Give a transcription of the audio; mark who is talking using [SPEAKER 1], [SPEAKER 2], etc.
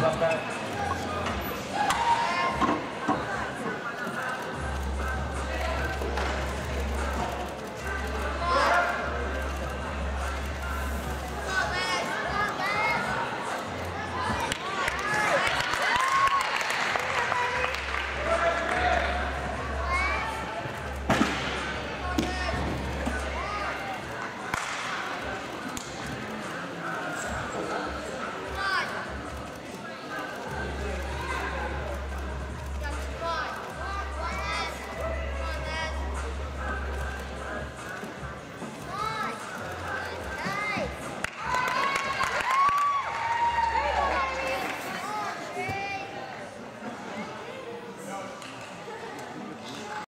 [SPEAKER 1] Left back.